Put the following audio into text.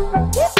Whoop!